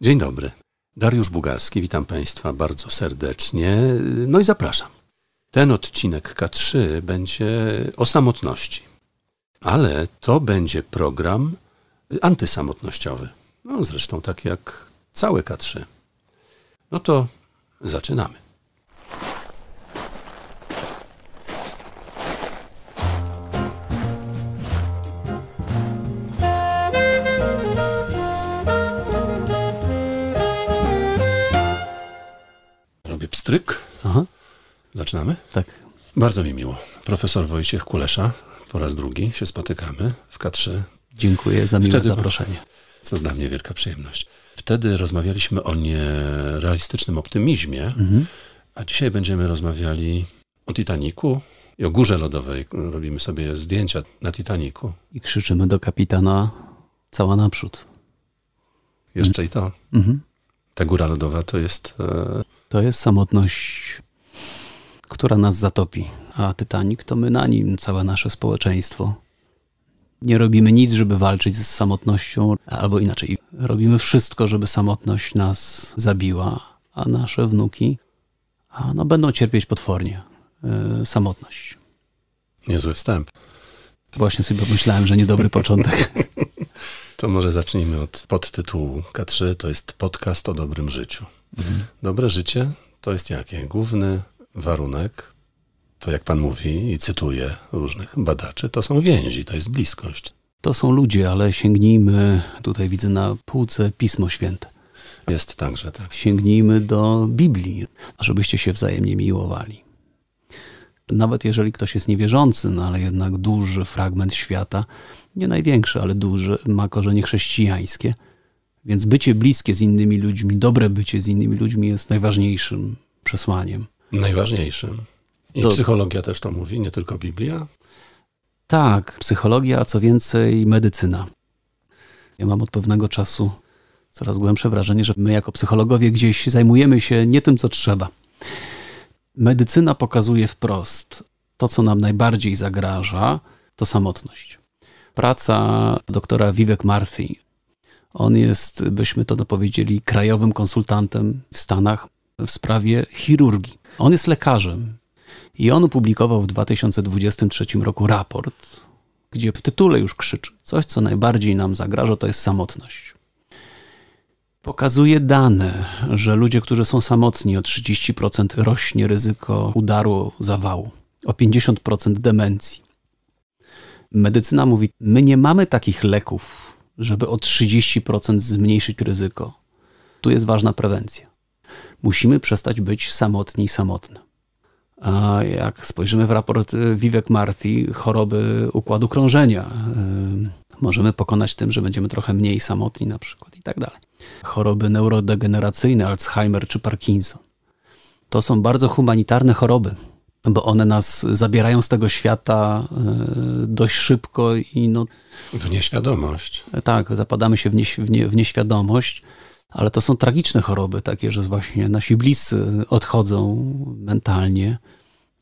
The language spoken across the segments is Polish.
Dzień dobry. Dariusz Bugalski, witam Państwa bardzo serdecznie. No i zapraszam. Ten odcinek K3 będzie o samotności, ale to będzie program antysamotnościowy. No zresztą tak jak całe K3. No to zaczynamy. Pstryk. Aha, Zaczynamy? tak. Bardzo mi miło. Profesor Wojciech Kulesza. Po raz drugi się spotykamy w K3. Dziękuję za miłe Wtedy- zaproszenie. Co dla mnie wielka przyjemność. Wtedy rozmawialiśmy o nierealistycznym optymizmie, Mhm. a dzisiaj będziemy rozmawiali o Titaniku i o górze lodowej. Robimy sobie zdjęcia na Titaniku. I krzyczymy do kapitana cała naprzód. Jeszcze i to. Mhm. Ta góra lodowa to jest e, To jest samotność, która nas zatopi, a Titanic to my na nim, całe nasze społeczeństwo. Nie robimy nic, żeby walczyć z samotnością, albo inaczej, robimy wszystko, żeby samotność nas zabiła, a nasze wnuki a no, będą cierpieć potwornie e, samotność. niezły wstęp. Właśnie sobie pomyślałem, że niedobry początek. To może zacznijmy od podtytułu K3. To jest podcast o dobrym życiu. Mhm. Dobre życie to jest jakie? Główny warunek, to jak pan mówi i cytuję różnych badaczy, to są więzi, to jest bliskość. To są ludzie, ale sięgnijmy, tutaj widzę na półce Pismo Święte. Jest także tak. Sięgnijmy do Biblii, żebyście się wzajemnie miłowali. Nawet jeżeli ktoś jest niewierzący, no ale jednak duży fragment świata, nie największy, ale duży, ma korzenie chrześcijańskie. Więc bycie bliskie z innymi ludźmi, dobre bycie z innymi ludźmi jest najważniejszym przesłaniem. Najważniejszym. I To- psychologia też to mówi, nie tylko Biblia. Tak, psychologia, a co więcej, medycyna. Ja mam od pewnego czasu coraz głębsze wrażenie, że my jako psychologowie gdzieś zajmujemy się nie tym, co trzeba. Medycyna pokazuje wprost to, co nam najbardziej zagraża, to samotność. Praca doktora Vivek Marthi. On jest, byśmy to powiedzieli, krajowym konsultantem w Stanach w sprawie chirurgii. On jest lekarzem, i on opublikował w 2023 roku raport, gdzie w tytule już krzyczy: Coś, co najbardziej nam zagraża, to jest samotność. Pokazuje dane, że ludzie, którzy są samotni, o 30% rośnie ryzyko udaru zawału, o 50% demencji. Medycyna mówi: My nie mamy takich leków, żeby o 30% zmniejszyć ryzyko. Tu jest ważna prewencja. Musimy przestać być samotni i samotne. A jak spojrzymy w raport y, Vivek Marthi, choroby układu krążenia, y, możemy pokonać tym, że będziemy trochę mniej samotni na przykład i tak dalej. Choroby neurodegeneracyjne, Alzheimer czy Parkinson. To są bardzo humanitarne choroby, bo one nas zabierają z tego świata y, dość szybko i no, W nieświadomość. tak, zapadamy się w, nieś, w, nie, w nieświadomość, ale to są tragiczne choroby, takie, że właśnie nasi bliscy odchodzą mentalnie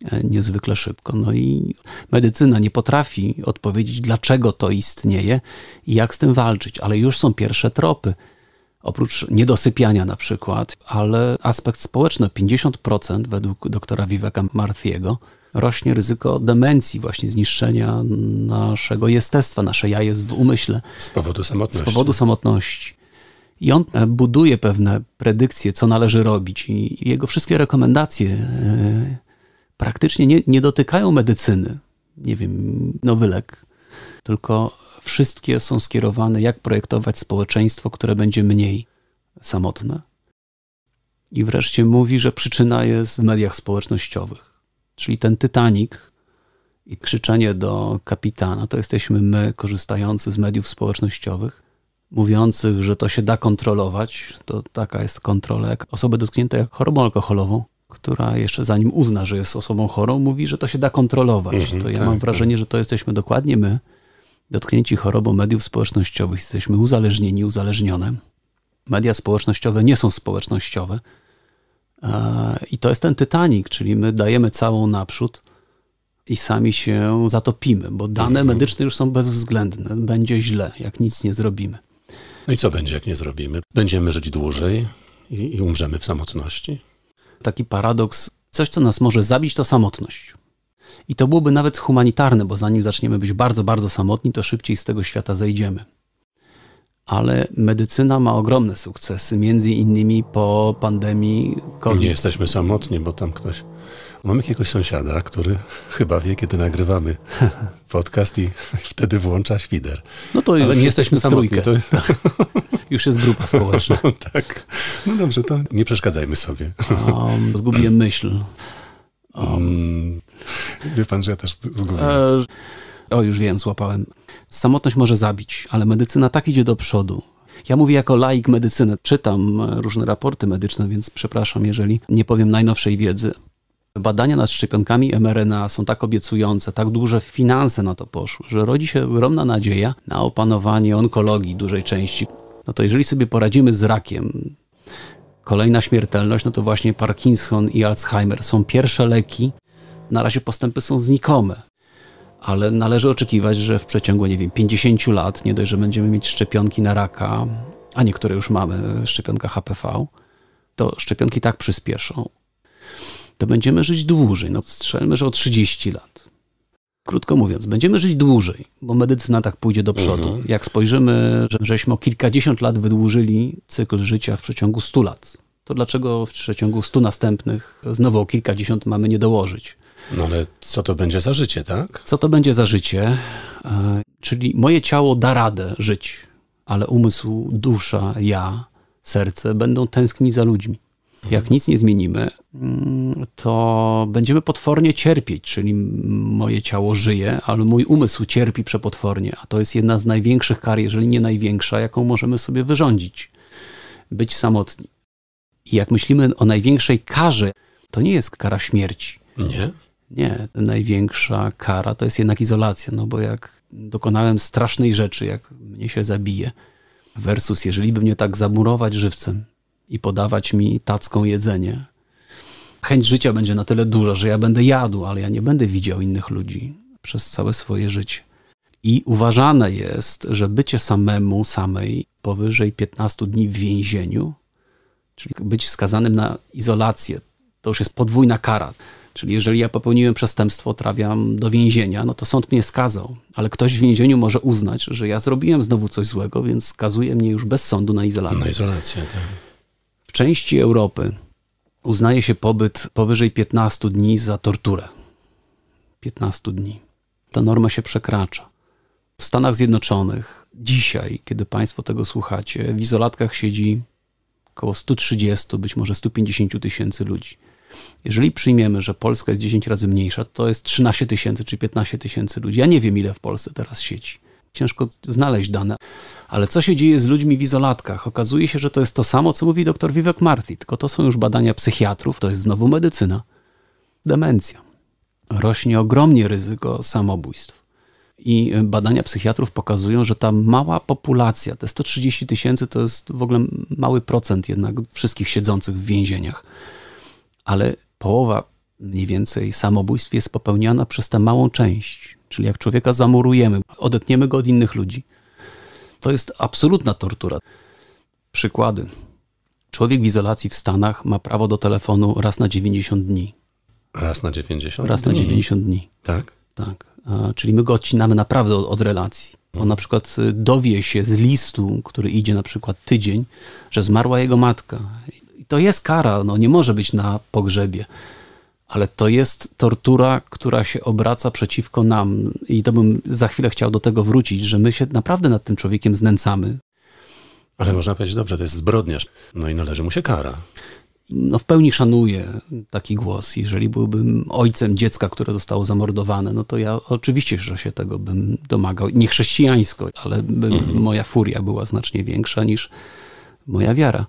e, niezwykle szybko. No i medycyna nie potrafi odpowiedzieć, dlaczego to istnieje i jak z tym walczyć, ale już są pierwsze tropy. Oprócz niedosypiania na przykład, ale aspekt społeczny, 50% według doktora Viveka Marthiego, rośnie ryzyko demencji, właśnie zniszczenia naszego jestestwa, nasze ja jest w umyśle Z powodu z samotności. powodu samotności. I on e, buduje pewne predykcje, co należy robić, i jego wszystkie rekomendacje e, praktycznie nie, nie dotykają medycyny. Nie wiem, nowy lek, tylko wszystkie są skierowane, jak projektować społeczeństwo, które będzie mniej samotne. I wreszcie mówi, że przyczyna jest w mediach społecznościowych. Czyli ten Titanic i krzyczenie do kapitana to jesteśmy my, korzystający z mediów społecznościowych, mówiących, że to się da kontrolować. To taka jest kontrola, jak osoby dotknięte jak chorobą alkoholową, która jeszcze zanim uzna, że jest osobą chorą, mówi, że to się da kontrolować. Mhm, to ja tak, mam tak. wrażenie, że to jesteśmy dokładnie my, dotknięci chorobą mediów społecznościowych, jesteśmy uzależnieni, uzależnione. Media społecznościowe nie są społecznościowe. E, I to jest ten Titanic, czyli my dajemy całą naprzód i sami się zatopimy, bo dane Mhm. medyczne już są bezwzględne. Będzie źle, jak nic nie zrobimy. No i co będzie, jak nie zrobimy? Będziemy żyć dłużej i, i umrzemy w samotności? Taki paradoks, coś co nas może zabić to samotność. I to byłoby nawet humanitarne, bo zanim zaczniemy być bardzo, bardzo samotni, to szybciej z tego świata zejdziemy. Ale medycyna ma ogromne sukcesy, między innymi po pandemii COVID. Nie jesteśmy samotni, bo tam ktoś. Mam jakiegoś sąsiada, który chyba wie, kiedy nagrywamy podcast i wtedy włącza świder. No to już Ale nie jesteśmy samotni. To... Już jest grupa społeczna. tak. No dobrze, to nie przeszkadzajmy sobie. um, zgubiłem myśl. Um, wie pan, że ja też zgubiłem. E, o, już wiem, złapałem. Samotność może zabić, ale medycyna tak idzie do przodu. Ja mówię jako laik medycyny, czytam różne raporty medyczne, więc przepraszam, jeżeli nie powiem najnowszej wiedzy. Badania nad szczepionkami mRNA są tak obiecujące, tak duże finanse na to poszły, że rodzi się ogromna nadzieja na opanowanie onkologii dużej części. No to jeżeli sobie poradzimy z rakiem, kolejna śmiertelność, no to właśnie Parkinson i Alzheimer są pierwsze leki. Na razie postępy są znikome, ale należy oczekiwać, że w przeciągu, nie wiem, 50 lat, nie dość, że będziemy mieć szczepionki na raka, a niektóre już mamy, szczepionka HPV, to szczepionki tak przyspieszą, to będziemy żyć dłużej. No strzelmy, że o 30 lat. Krótko mówiąc, będziemy żyć dłużej, bo medycyna tak pójdzie do przodu. Mhm. Jak spojrzymy, że żeśmy o kilkadziesiąt lat wydłużyli cykl życia w przeciągu 100 lat, to dlaczego w przeciągu 100 następnych znowu o kilkadziesiąt mamy nie dołożyć? No ale co to będzie za życie, tak? Co to będzie za życie? E, czyli moje ciało da radę żyć, ale umysł, dusza, ja, serce będą tęsknić za ludźmi. Jak nic nie zmienimy, mm, to będziemy potwornie cierpieć, czyli moje ciało żyje, ale mój umysł cierpi przepotwornie, a to jest jedna z największych kar, jeżeli nie największa, jaką możemy sobie wyrządzić. Być samotni. I jak myślimy o największej karze, to nie jest kara śmierci. Nie? Nie. Największa kara to jest jednak izolacja, no bo jak dokonałem strasznej rzeczy, jak mnie się zabije, versus jeżeli by mnie tak zamurować żywcem, i podawać mi tacką jedzenie. Chęć życia będzie na tyle duża, że ja będę jadł, ale ja nie będę widział innych ludzi przez całe swoje życie. I uważane jest, że bycie samemu, samej powyżej 15 dni w więzieniu, czyli być skazanym na izolację, to już jest podwójna kara. Czyli jeżeli ja popełniłem przestępstwo, trafiam do więzienia, no to sąd mnie skazał, ale ktoś w więzieniu może uznać, że ja zrobiłem znowu coś złego, więc skazuje mnie już bez sądu na izolację. Na izolację, tak. W części Europy uznaje się pobyt powyżej 15 dni za torturę. 15 dni. Ta norma się przekracza. W Stanach Zjednoczonych dzisiaj, kiedy Państwo tego słuchacie, w izolatkach siedzi około 130, być może 150 tysięcy ludzi. Jeżeli przyjmiemy, że Polska jest 10 razy mniejsza, to jest 13 tysięcy czy 15 tysięcy ludzi. Ja nie wiem, ile w Polsce teraz siedzi. Ciężko znaleźć dane. Ale co się dzieje z ludźmi w izolatkach? Okazuje się, że to jest to samo, co mówi dr Vivek Marti, tylko to są już badania psychiatrów, to jest znowu medycyna. Demencja. Rośnie ogromnie ryzyko samobójstw. I badania psychiatrów pokazują, że ta mała populacja, te 130 tysięcy, to jest w ogóle mały procent jednak wszystkich siedzących w więzieniach. Ale połowa mniej więcej samobójstw jest popełniana przez tę małą część. Czyli jak człowieka zamurujemy, odetniemy go od innych ludzi. To jest absolutna tortura. Przykłady. Człowiek w izolacji w Stanach ma prawo do telefonu raz na 90 dni. Raz na 90 Raz dni? na 90 dni. Tak? Tak. A, czyli my go odcinamy naprawdę od, od relacji. On na przykład y, dowie się z listu, który idzie na przykład tydzień, że zmarła jego matka. To jest kara, no nie może być na pogrzebie ale to jest tortura, która się obraca przeciwko nam. I to bym za chwilę chciał do tego wrócić, że my się naprawdę nad tym człowiekiem znęcamy. Ale można powiedzieć, dobrze, to jest zbrodniarz, no i należy mu się kara. No w pełni szanuję taki głos. Jeżeli byłbym ojcem dziecka, które zostało zamordowane, no to ja oczywiście, że się tego bym domagał. Nie chrześcijańsko, ale by, mhm. moja furia była znacznie większa niż moja wiara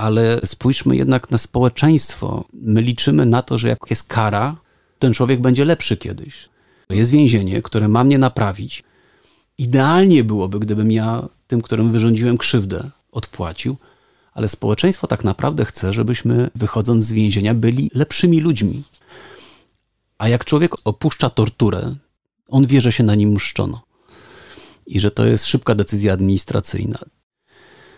ale spójrzmy jednak na społeczeństwo. My liczymy na to, że jak jest kara, ten człowiek będzie lepszy kiedyś. Jest więzienie, które ma mnie naprawić. Idealnie byłoby, gdybym ja tym, którym wyrządziłem krzywdę, odpłacił, ale społeczeństwo tak naprawdę chce, żebyśmy wychodząc z więzienia byli lepszymi ludźmi. A jak człowiek opuszcza torturę, on wie, że się na nim mszczono i że to jest szybka decyzja administracyjna.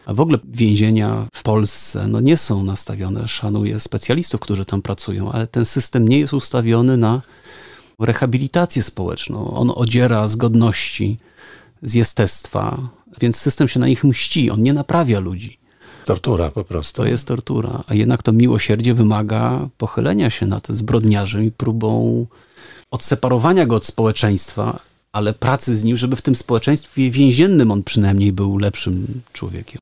A w ogóle więzienia w Polsce no, nie są nastawione, szanuję specjalistów, którzy tam pracują, ale ten system nie jest ustawiony na rehabilitację społeczną. On odziera z godności, z jestestwa, więc system się na nich mści, on nie naprawia ludzi. Tortura po prostu. To jest tortura, a jednak to miłosierdzie wymaga pochylenia się nad zbrodniarzem i próbą odseparowania go od społeczeństwa, ale pracy z nim, żeby w tym społeczeństwie więziennym on przynajmniej był lepszym człowiekiem.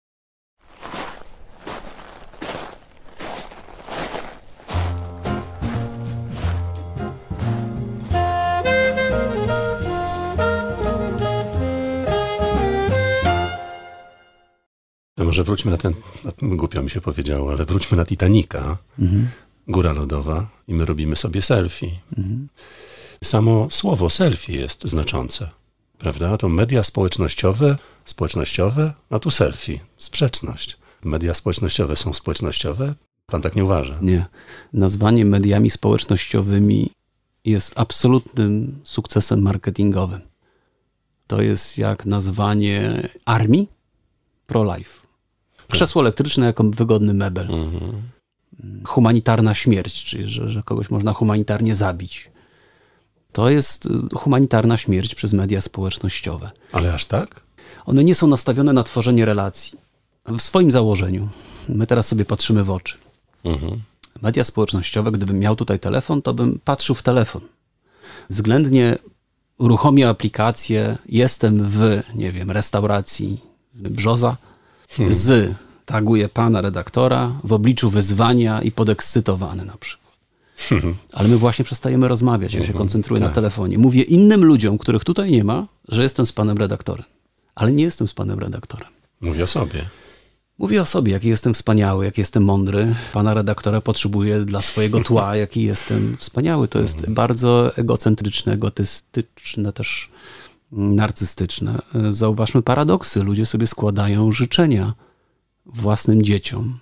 No może wróćmy na ten, no, głupio mi się powiedziało, ale wróćmy na Titanica, mhm. góra lodowa i my robimy sobie selfie. Mhm. Samo słowo selfie jest znaczące, prawda? To media społecznościowe, społecznościowe, a tu selfie, sprzeczność. Media społecznościowe są społecznościowe? Pan tak nie uważa? Nie. Nazwanie mediami społecznościowymi jest absolutnym sukcesem marketingowym. To jest jak nazwanie armii pro-life. Krzesło elektryczne jako wygodny mebel. Mhm. Humanitarna śmierć, czyli że, że kogoś można humanitarnie zabić. To jest humanitarna śmierć przez media społecznościowe. Ale aż tak? One nie są nastawione na tworzenie relacji. W swoim założeniu. My teraz sobie patrzymy w oczy. Mhm. Media społecznościowe, gdybym miał tutaj telefon, to bym patrzył w telefon. Względnie uruchomię aplikację, jestem w, nie wiem, restauracji Brzoza, hmm. z, taguję pana redaktora, w obliczu wyzwania i podekscytowany na przykład. Hmm. Ale my właśnie przestajemy rozmawiać, ja się mhm. koncentruję tak. na telefonie. Mówię innym ludziom, których tutaj nie ma, że jestem z panem redaktorem. Ale nie jestem z panem redaktorem. Mówię o sobie. Mówię o sobie, jaki jestem wspaniały, jaki jestem mądry. Pana redaktora potrzebuję dla swojego tła, jaki jestem wspaniały. To jest mhm. bardzo egocentryczne, egotystyczne też narcystyczne. Zauważmy paradoksy. Ludzie sobie składają życzenia własnym dzieciom.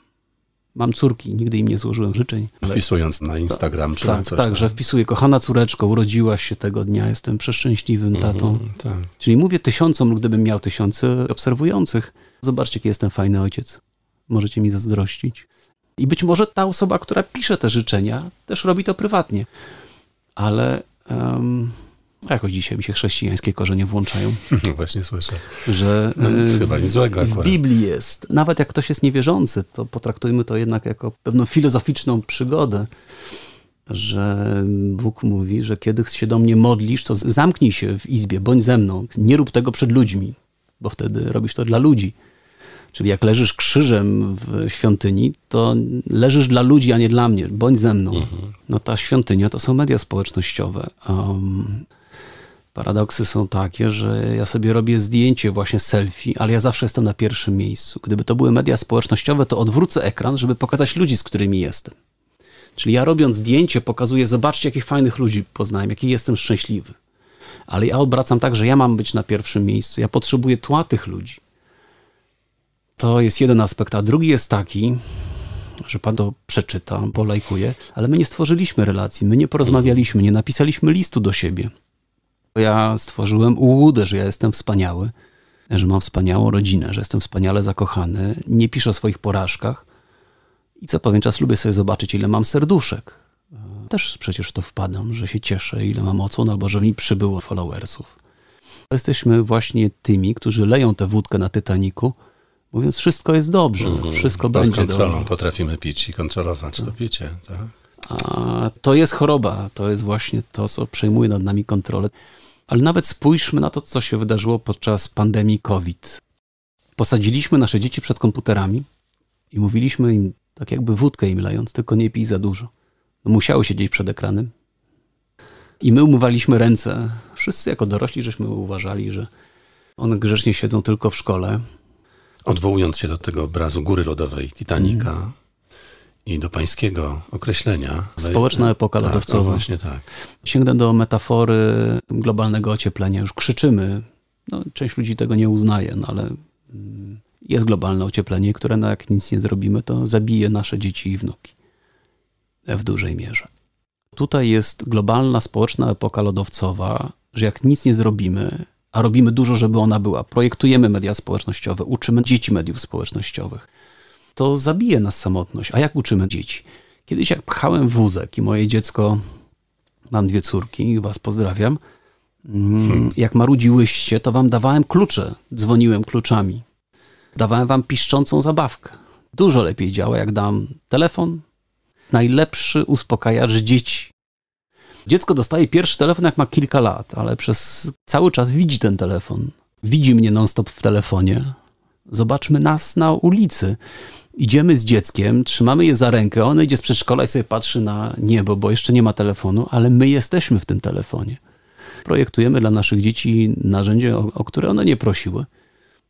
Mam córki, nigdy im nie złożyłem życzeń. Wpisując na Instagram czy tak, na coś. Tak, że wpisuję, kochana córeczko, urodziłaś się tego dnia, jestem przeszczęśliwym mhm, tatą. Tak. Czyli mówię tysiącom, gdybym miał tysiące obserwujących. Zobaczcie, jaki jestem fajny ojciec. Możecie mi zazdrościć. I być może ta osoba, która pisze te życzenia, też robi to prywatnie. Ale um, Jakoś dzisiaj mi się chrześcijańskie korzenie włączają. Właśnie słyszę. Że no, y, chyba nic złego w Biblii jest. Nawet jak ktoś jest niewierzący, to potraktujmy to jednak jako pewną filozoficzną przygodę, że Bóg mówi, że kiedy się do mnie modlisz, to zamknij się w izbie, bądź ze mną. Nie rób tego przed ludźmi, bo wtedy robisz to dla ludzi. Czyli jak leżysz krzyżem w świątyni, to leżysz dla ludzi, a nie dla mnie. Bądź ze mną. Mhm. No ta świątynia to są media społecznościowe. Um, Paradoksy są takie, że ja sobie robię zdjęcie właśnie selfie, ale ja zawsze jestem na pierwszym miejscu. Gdyby to były media społecznościowe, to odwrócę ekran, żeby pokazać ludzi, z którymi jestem. Czyli ja robiąc zdjęcie pokazuję, zobaczcie, jakich fajnych ludzi poznałem, jaki jestem szczęśliwy. Ale ja obracam tak, że ja mam być na pierwszym miejscu. Ja potrzebuję tła tych ludzi. To jest jeden aspekt. A drugi jest taki, że pan to przeczyta, polajkuje, ale my nie stworzyliśmy relacji, my nie porozmawialiśmy, nie napisaliśmy listu do siebie. Ja stworzyłem ułudę, że ja jestem wspaniały, że mam wspaniałą rodzinę, że jestem wspaniale zakochany. Nie piszę o swoich porażkach. I co pewien czas lubię sobie zobaczyć, ile mam serduszek. Też przecież to wpadam, że się cieszę, ile mam odsłon, albo że mi przybyło followersów. Jesteśmy właśnie tymi, którzy leją tę wódkę na Titaniku, mówiąc, wszystko jest dobrze, mm, wszystko będzie kontrolą dobrze. potrafimy pić i kontrolować to picie, tak? A to jest choroba, to jest właśnie to, co przejmuje nad nami kontrolę. Ale nawet spójrzmy na to, co się wydarzyło podczas pandemii COVID. Posadziliśmy nasze dzieci przed komputerami i mówiliśmy im, tak jakby wódkę im lejąc, tylko nie pij za dużo. No, musiały siedzieć przed ekranem. I my umywaliśmy ręce. Wszyscy jako dorośli żeśmy uważali, że one grzecznie siedzą tylko w szkole. Odwołując się do tego obrazu góry lodowej Titanica, mm i do pańskiego określenia. Społeczna epoka tak, lodowcowa. właśnie tak. Sięgnę do metafory globalnego ocieplenia. Już krzyczymy. No, część ludzi tego nie uznaje, no ale mm, jest globalne ocieplenie, które no, jak nic nie zrobimy, to zabije nasze dzieci i wnuki. W dużej mierze. Tutaj jest globalna społeczna epoka lodowcowa, że jak nic nie zrobimy, a robimy dużo, żeby ona była. Projektujemy media społecznościowe, uczymy dzieci mediów społecznościowych. To zabije nas samotność. A jak uczymy dzieci? Kiedyś jak pchałem wózek i moje dziecko, mam dwie córki, was pozdrawiam, hmm. jak marudziłyście, to wam dawałem klucze, dzwoniłem kluczami. Dawałem wam piszczącą zabawkę. Dużo lepiej działa, jak dam telefon. Najlepszy uspokajacz dzieci. Dziecko dostaje pierwszy telefon, jak ma kilka lat, ale przez cały czas widzi ten telefon. Widzi mnie non-stop w telefonie. Zobaczmy nas na ulicy. Idziemy z dzieckiem, trzymamy je za rękę, ono idzie z przedszkola i sobie patrzy na niebo, bo jeszcze nie ma telefonu, ale my jesteśmy w tym telefonie. Projektujemy dla naszych dzieci narzędzie, o, o które one nie prosiły.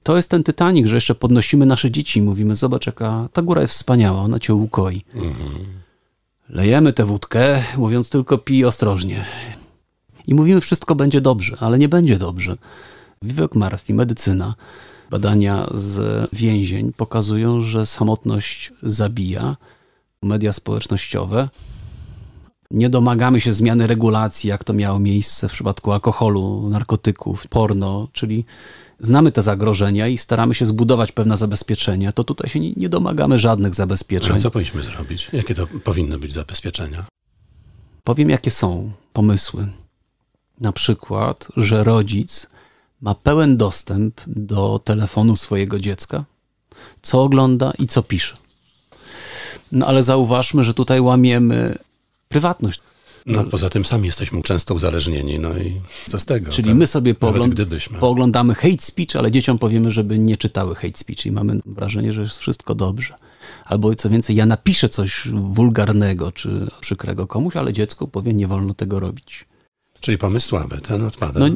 To jest ten Titanic, że jeszcze podnosimy nasze dzieci i mówimy, zobacz jaka ta góra jest wspaniała, ona cię ukoi. Mhm. Lejemy tę wódkę, mówiąc tylko pij ostrożnie. I mówimy, wszystko będzie dobrze, ale nie będzie dobrze. Vivek Murphy, medycyna, badania z więzień pokazują, że samotność zabija. Media społecznościowe. Nie domagamy się zmiany regulacji, jak to miało miejsce w przypadku alkoholu, narkotyków, porno, czyli znamy te zagrożenia i staramy się zbudować pewne zabezpieczenia, to tutaj się nie, domagamy żadnych zabezpieczeń. A co powinniśmy zrobić? Jakie to powinny być zabezpieczenia? Powiem, jakie są pomysły. Na przykład, że rodzic ma pełen dostęp do telefonu swojego dziecka, co ogląda i co pisze. No ale zauważmy, że tutaj łamiemy prywatność. No poza tym sami jesteśmy często uzależnieni, no i co z tego? Czyli tak? my sobie poogląd pooglądamy hate speech, ale dzieciom powiemy, żeby nie czytały hate speech i mamy wrażenie, że jest wszystko dobrze. Albo co więcej, ja napiszę coś wulgarnego czy przykrego komuś, ale dziecku powie, nie wolno tego robić. Czyli pomysł słaby, ten odpada. No,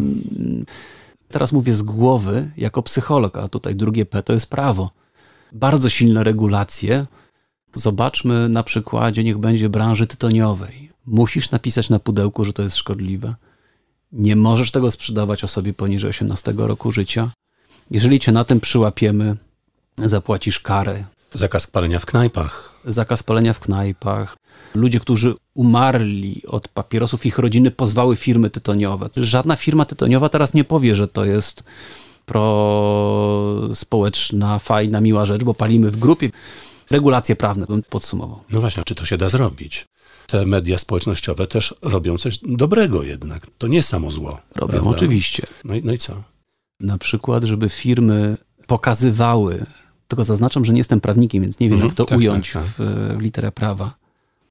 teraz mówię z głowy jako psycholog, a tutaj drugie P to jest prawo. Bardzo silne regulacje. Zobaczmy na przykładzie, niech będzie branży tytoniowej Musisz napisać na pudełku, że to jest szkodliwe. Nie możesz tego sprzedawać osobie poniżej 18 roku życia. Jeżeli cię na tym przyłapiemy, zapłacisz karę. Zakaz palenia w knajpach. Zakaz palenia w knajpach. Ludzie, którzy umarli od papierosów, ich rodziny pozwały firmy tytoniowe. Żadna firma tytoniowa teraz nie powie, że to jest prospołeczna, fajna, miła rzecz, bo palimy w grupie. Regulacje prawne, bym podsumował. No właśnie, czy to się da zrobić? te media społecznościowe też robią coś dobrego jednak. To nie samo zło. Robią, prawda? oczywiście. No i, no i co? Na przykład, żeby firmy pokazywały, tylko zaznaczam, że nie jestem prawnikiem, więc nie wiem, mhm, jak to tak, ująć tak, tak. W, w literę prawa.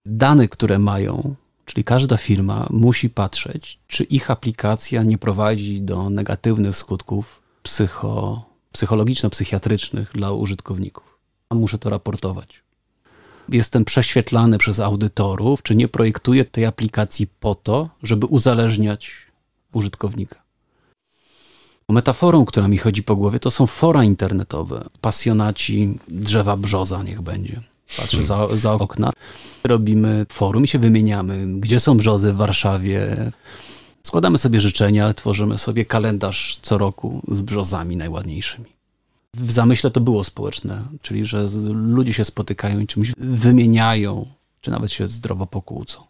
Dane, które mają, czyli każda firma musi patrzeć, czy ich aplikacja nie prowadzi do negatywnych skutków psycho, psychologiczno-psychiatrycznych dla użytkowników. A muszę to raportować jestem prześwietlany przez audytorów, czy nie projektuję tej aplikacji po to, żeby uzależniać użytkownika. Metaforą, która mi chodzi po głowie, to są fora internetowe. Pasjonaci drzewa brzoza, niech będzie. Patrzę za, za okna. Robimy forum i się wymieniamy, gdzie są brzozy w Warszawie. Składamy sobie życzenia, tworzymy sobie kalendarz co roku z brzozami najładniejszymi w zamyśle to było społeczne, czyli że ludzie się spotykają i czymś wymieniają, czy nawet się zdrowo pokłócą.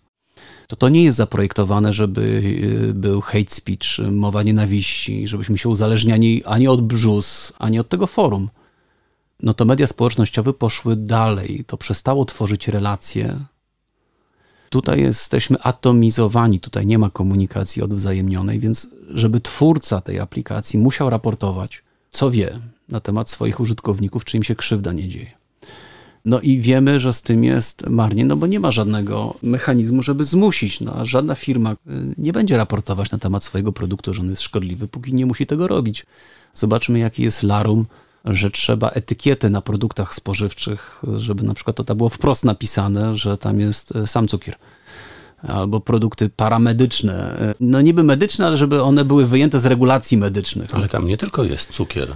To to nie jest zaprojektowane, żeby y, był hate speech, mowa nienawiści, żebyśmy się uzależniali ani od brzus, ani od tego forum. No to media społecznościowe poszły dalej, to przestało tworzyć relacje. Tutaj jesteśmy atomizowani, tutaj nie ma komunikacji odwzajemnionej, więc żeby twórca tej aplikacji musiał raportować, co wie, na temat swoich użytkowników, czy im się krzywda nie dzieje. No i wiemy, że z tym jest marnie, no bo nie ma żadnego mechanizmu, żeby zmusić. No, a żadna firma y, nie będzie raportować na temat swojego produktu, że on jest szkodliwy, póki nie musi tego robić. Zobaczmy, jaki jest larum, że trzeba etykiety na produktach spożywczych, żeby na przykład to było wprost napisane, że tam jest y, sam cukier albo produkty paramedyczne. No niby medyczne, ale żeby one były wyjęte z regulacji medycznych. Ale tam nie tylko jest cukier,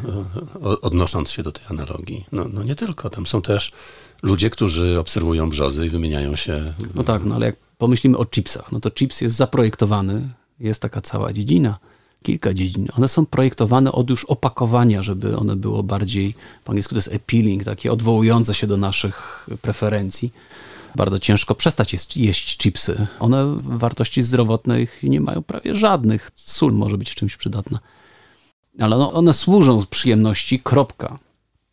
odnosząc się do tej analogii. No, no nie tylko, tam są też ludzie, którzy obserwują brzozy i wymieniają się. No tak, no ale jak pomyślimy o chipsach, no to chips jest zaprojektowany, jest taka cała dziedzina, kilka dziedzin. One są projektowane od już opakowania, żeby one było bardziej, po angielsku to jest appealing, takie odwołujące się do naszych preferencji bardzo ciężko przestać jeść, jeść chipsy. One wartości zdrowotnych nie mają prawie żadnych. Sól może być w czymś przydatna. Ale no, one służą z przyjemności, kropka.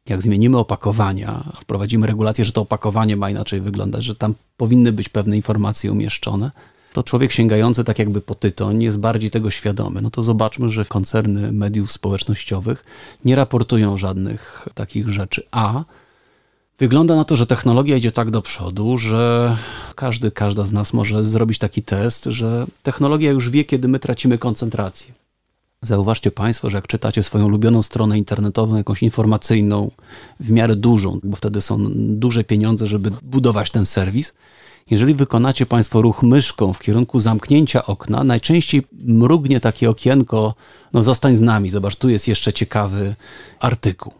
Jak zmienimy opakowania, wprowadzimy regulację, że to opakowanie ma inaczej wyglądać, że tam powinny być pewne informacje umieszczone, to człowiek sięgający tak jakby po tytoń jest bardziej tego świadomy. No to zobaczmy, że koncerny mediów społecznościowych nie raportują żadnych takich rzeczy. A wygląda na to, że technologia idzie tak do przodu, że każdy, każda z nas może zrobić taki test, że technologia już wie, kiedy my tracimy koncentrację. Zauważcie Państwo, że jak czytacie swoją ulubioną stronę internetową, jakąś informacyjną, w miarę dużą, bo wtedy są duże pieniądze, żeby budować ten serwis, jeżeli wykonacie Państwo ruch myszką w kierunku zamknięcia okna, najczęściej mrugnie takie okienko, no zostań z nami, zobacz, tu jest jeszcze ciekawy artykuł.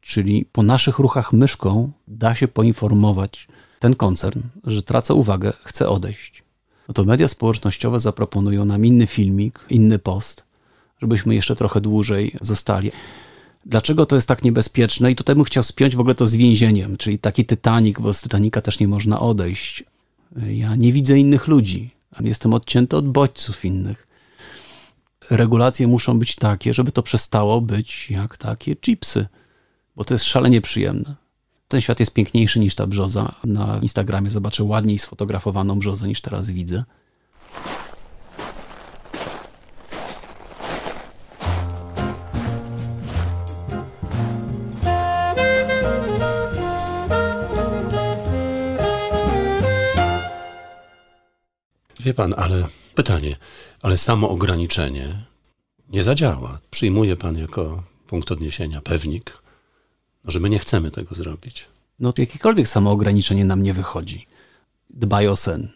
Czyli po naszych ruchach myszką da się poinformować ten koncern, że tracę uwagę, chce odejść. No to media społecznościowe zaproponują nam inny filmik, inny post, żebyśmy jeszcze trochę dłużej zostali. Dlaczego to jest tak niebezpieczne? I tutaj bym chciał spiąć w ogóle to z więzieniem, czyli taki Titanic, bo z Titanica też nie można odejść. Ja nie widzę innych ludzi. Jestem odcięty od bodźców innych. Regulacje muszą być takie, żeby to przestało być jak takie chipsy, bo to jest szalenie przyjemne. Ten świat jest piękniejszy niż ta brzoza. Na Instagramie zobaczę ładniej sfotografowaną brzozę niż teraz widzę. Wie pan, ale pytanie, ale samo ograniczenie nie zadziała. Przyjmuje pan jako punkt odniesienia pewnik, no, że my nie chcemy tego zrobić. No jakiekolwiek samo ograniczenie nam nie wychodzi. Dbaj o sen,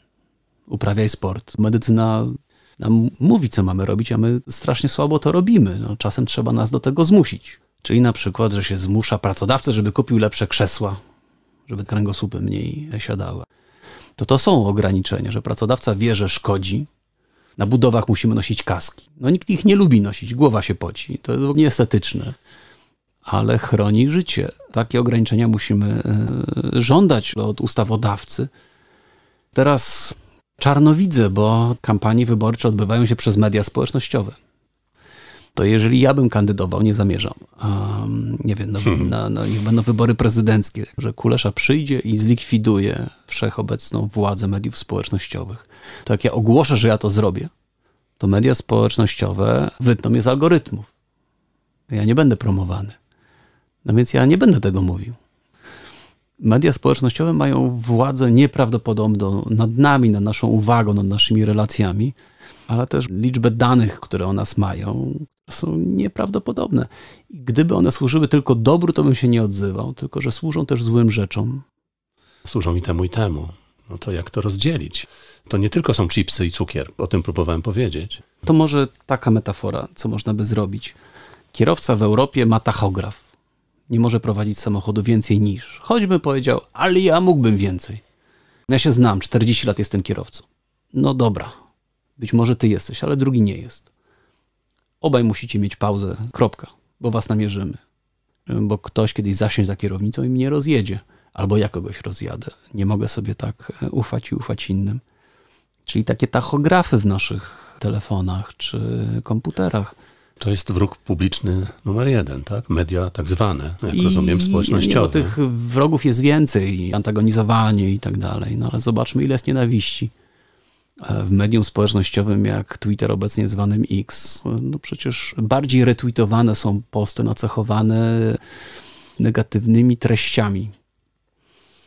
uprawiaj sport. Medycyna nam mówi, co mamy robić, a my strasznie słabo to robimy. No, czasem trzeba nas do tego zmusić. Czyli na przykład, że się zmusza pracodawcę, żeby kupił lepsze krzesła, żeby kręgosłupy mniej siadały to to są ograniczenia, że pracodawca wie, że szkodzi. Na budowach musimy nosić kaski. No nikt ich nie lubi nosić, głowa się poci. To jest nieestetyczne. Ale chroni życie. Takie ograniczenia musimy e, żądać od ustawodawcy. Teraz czarno widzę, bo kampanie wyborcze odbywają się przez media społecznościowe to jeżeli ja bym kandydował, nie zamierzam, um, nie wiem, no, hmm. na, na, niech będą wybory prezydenckie, że Kulesza przyjdzie i zlikwiduje wszechobecną władzę mediów społecznościowych, to jak ja ogłoszę, że ja to zrobię, to media społecznościowe wytną mnie z algorytmów. Ja nie będę promowany. No więc ja nie będę tego mówił. Media społecznościowe mają władzę nieprawdopodobną nad nami, nad naszą uwagą, nad naszymi relacjami, ale też liczbę danych, które o nas mają, są nieprawdopodobne. I gdyby one służyły tylko dobru, to bym się nie odzywał, tylko że służą też złym rzeczom. Służą i temu, i temu. No to jak to rozdzielić? To nie tylko są chipsy i cukier, o tym próbowałem powiedzieć. To może taka metafora, co można by zrobić. Kierowca w Europie ma tachograf. Nie może prowadzić samochodu więcej niż. Choćby powiedział, ale ja mógłbym więcej. Ja się znam, 40 lat jestem kierowcą. No dobra, być może ty jesteś, ale drugi nie jest. Obaj musicie mieć pauzę, kropka, bo was namierzymy. Bo ktoś kiedyś zasiądzie za kierownicą i mnie rozjedzie, albo ja kogoś rozjadę. Nie mogę sobie tak e, ufać i ufać innym. Czyli takie tachografy w naszych telefonach czy komputerach. To jest wróg publiczny numer jeden, tak? Media tak zwane, jak I, rozumiem, społecznościowe. Nie, tych wrogów jest więcej, antagonizowanie i tak dalej. No ale zobaczmy, ile jest nienawiści w medium społecznościowym jak Twitter, obecnie zwanym X, no przecież bardziej retweetowane są posty nacechowane negatywnymi treściami.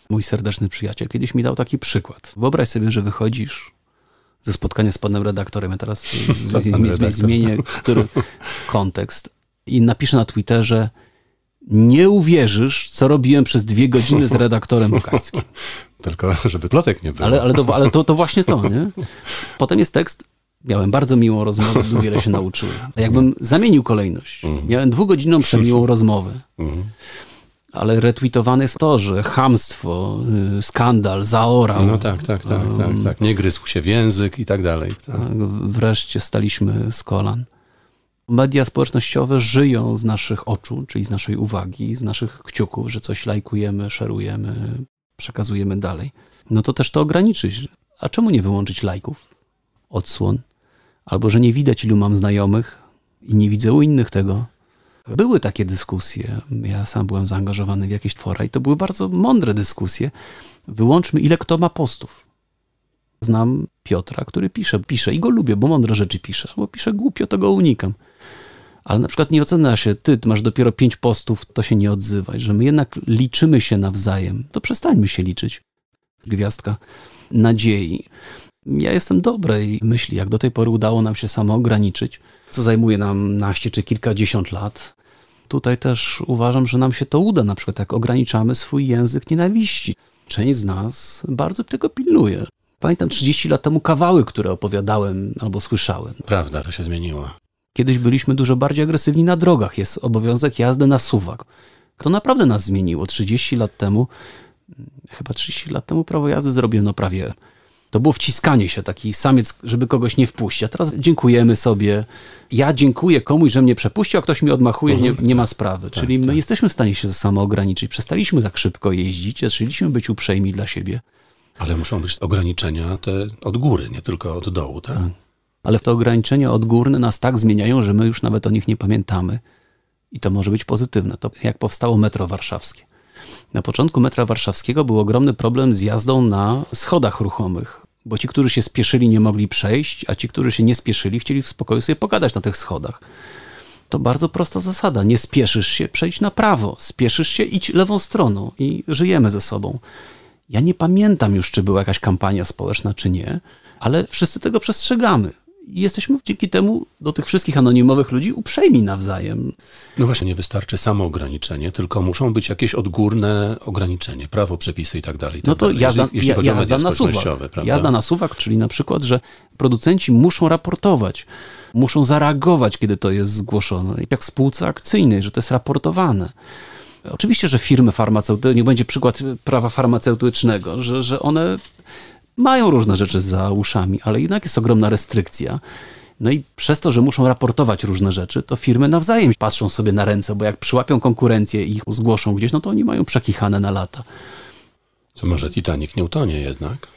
Mój serdeczny przyjaciel kiedyś mi dał taki przykład. Wyobraź sobie, że wychodzisz ze spotkania z panem redaktorem, ja teraz zmienię który kontekst i napiszę na Twitterze nie uwierzysz, co robiłem przez dwie godziny z redaktorem Bukańskim. Tylko, żeby plotek nie było. Ale, ale, to, ale to, to właśnie to, nie? Potem jest tekst, miałem bardzo miłą rozmowę, wiele się nauczyłem. A jakbym zamienił kolejność, mm. miałem dwugodzinną przemiłą rozmowę. Mm. Ale retweetowane jest to, że hamstwo, y, skandal, zaorał. No tak, tak, tak, tak, tak. Nie gryzł się w język i tak dalej. Tak. Wreszcie staliśmy z kolan. Media społecznościowe żyją z naszych oczu, czyli z naszej uwagi, z naszych kciuków, że coś lajkujemy, szerujemy, przekazujemy dalej. No to też to ograniczyć. A czemu nie wyłączyć lajków, odsłon? Albo że nie widać, ilu mam znajomych i nie widzę u innych tego. były takie dyskusje. Ja sam byłem zaangażowany w jakieś fora i to były bardzo mądre dyskusje. Wyłączmy, ile kto ma postów. Znam Piotra, który pisze, pisze i go lubię, bo mądre rzeczy pisze, albo pisze głupio, to go unikam. Ale na przykład nie ocenia się, ty masz dopiero pięć postów, to się nie odzywaj, że my jednak liczymy się nawzajem, to przestańmy się liczyć. Gwiazdka nadziei. Ja jestem dobrej myśli, jak do tej pory udało nam się samo ograniczyć, co zajmuje nam naście czy kilkadziesiąt lat. Tutaj też uważam, że nam się to uda, na przykład jak ograniczamy swój język nienawiści. Część z nas bardzo tego pilnuje. Pamiętam 30 lat temu kawały, które opowiadałem albo słyszałem. Prawda, to się zmieniło. Kiedyś byliśmy dużo bardziej agresywni na drogach. Jest obowiązek jazdy na suwak. To naprawdę nas zmieniło. 30 lat temu, chyba 30 lat temu prawo jazdy zrobiono prawie. To było wciskanie się, taki samiec, żeby kogoś nie wpuścić. A teraz dziękujemy sobie. Ja dziękuję komuś, że mnie przepuścił, a ktoś mi odmachuje, nie, nie ma sprawy. Tak, Czyli my tak. jesteśmy w stanie się samo ograniczyć. Przestaliśmy tak szybko jeździć, zaczęliśmy być uprzejmi dla siebie. Ale muszą być ograniczenia te od góry, nie tylko od dołu, tak? Ale te ograniczenia odgórne nas tak zmieniają, że my już nawet o nich nie pamiętamy. I to może być pozytywne. To jak powstało metro warszawskie. Na początku metra warszawskiego był ogromny problem z jazdą na schodach ruchomych, bo ci, którzy się spieszyli, nie mogli przejść, a ci, którzy się nie spieszyli, chcieli w spokoju sobie pogadać na tych schodach. To bardzo prosta zasada. Nie spieszysz się, przejdź na prawo. Spieszysz się, idź lewą stroną i żyjemy ze sobą. Ja nie pamiętam już, czy była jakaś kampania społeczna, czy nie, ale wszyscy tego przestrzegamy. I jesteśmy dzięki temu do tych wszystkich anonimowych ludzi uprzejmi nawzajem. No właśnie, nie wystarczy samo ograniczenie, tylko muszą być jakieś odgórne ograniczenie, prawo, przepisy i tak dalej. tak No to dalej. jazda, jeśli, jeśli chodzi jazda na suwak. prawda? Jazda na suwak, czyli na przykład, że producenci muszą raportować, muszą zareagować, kiedy to jest zgłoszone. Jak w spółce akcyjnej, że to jest raportowane. Oczywiście, że firmy farmaceutyczne, nie będzie przykład prawa farmaceutycznego, że, że one mają różne rzeczy za uszami, ale jednak jest ogromna restrykcja. No i przez to, że muszą raportować różne rzeczy, to firmy nawzajem patrzą sobie na ręce, bo jak przyłapią konkurencję i ich zgłoszą gdzieś, no to oni mają przekichane na lata. To może Titanic nie utonie jednak?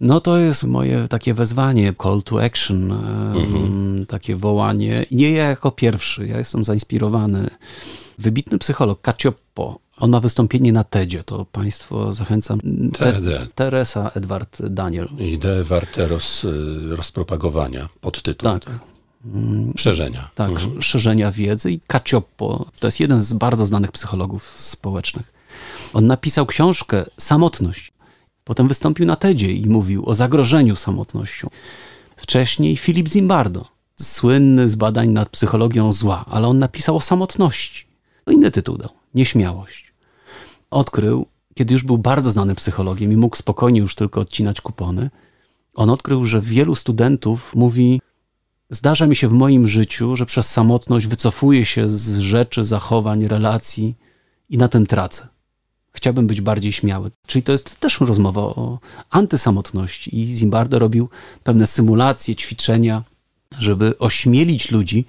No to jest moje takie wezwanie, call to action, em, takie wołanie. Nie ja jako pierwszy, ja jestem zainspirowany. Wybitny psycholog Cacioppo, on ma wystąpienie na TEDzie, to Państwo zachęcam. TED. Teresa Edward Daniel. Idee warte roz, rozpropagowania, podtytuł. Tak. tak? Szerzenia. Tak, Mhm. szerzenia wiedzy i Cacioppo, to jest jeden z bardzo znanych psychologów społecznych. On napisał książkę Samotność. Potem wystąpił na TEDzie i mówił o zagrożeniu samotnością. Wcześniej Filip Zimbardo, słynny z badań nad psychologią zła, ale on napisał o samotności. No inny tytuł dał, Nieśmiałość. Odkrył, kiedy już był bardzo znany psychologiem i mógł spokojnie już tylko odcinać kupony, on odkrył, że wielu studentów mówi, Zdarza mi się w moim życiu, że przez samotność wycofuję się z rzeczy, zachowań, relacji i na tym tracę. Chciałbym być bardziej śmiały. Czyli to jest też rozmowa o antysamotności. I Zimbardo robił pewne symulacje, ćwiczenia, żeby ośmielić ludzi,